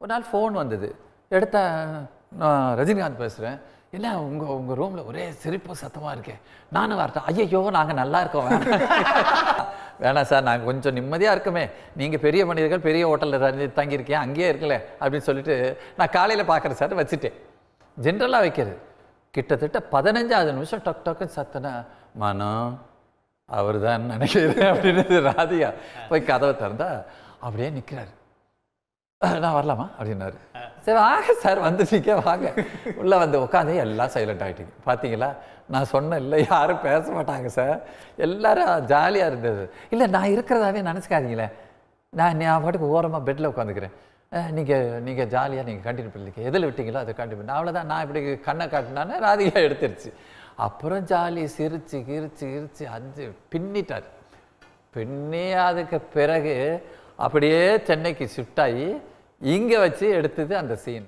ஒரு நாள் ஃபோன் வந்தது. எடுத்த நான் ரஜினிகாந்த் பேசுகிறேன் என்ன உங்கள் உங்கள் ரூமில் ஒரே சிரிப்பு சத்தமாக இருக்கேன் நானும் வரட்டேன். ஐயையோ நாங்கள் நல்லா இருக்கோம். வேணாம் சார் நாங்கள் கொஞ்சம் நிம்மதியாக இருக்குமே. நீங்கள் பெரிய மனிதர்கள் பெரிய ஹோட்டலில் தங்கியிருக்கேன் அங்கேயே இருக்கல அப்படின்னு சொல்லிட்டு நான் காலையில் பார்க்குறேன் சார் வச்சுட்டேன். ஜென்ரலாக வைக்கிறது. கிட்டத்தட்ட பதினஞ்சாவது நிமிஷம் டக் டக்குன்னு சத்தனா மனம் அவர் தான் நினைக்கிறேன். அப்படின்னு ராதியா போய் கதவை திறந்தா அப்படியே நிற்கிறாரு நான் வரலாமா? அப்படின்னாரு. சரி வாங்க சார் வந்துட்டீங்க வாங்க. உள்ளே வந்து உட்காந்து எல்லாம் சைலண்ட் ஆகிட்டீங்க பார்த்தீங்களா நான் சொன்னேன் இல்லை யாரும் பேச மாட்டாங்க சார். எல்லாரும் ஜாலியாக இருந்தது. இல்லை நான் இருக்கிறதாவே நினச்சிக்காதீங்களே. நான் நான் பாட்டுக்கு ஓரமாக பெட்டில் உட்காந்துக்கிறேன் நீங்கள் நீங்கள் ஜாலியாக நீங்கள் கண்டினியூ பண்ணிக்க. எதில் விட்டீங்களோ அதை கண்டினியூ பண்ணி. அவ்வளோதான் நான் இப்படி கண்ணை காட்டினானே ராதிகா எடுத்துருச்சு. அப்புறம் ஜாலி சிரிச்சு கிரிச்சு கிரிச்சு அஞ்சு பின்னிட்டார். பின்னி அதுக்கு பிறகு அப்படியே சென்னைக்கு ஷிஃப்ட் ஆகி இங்கே வச்சு எடுத்தது அந்த சீன்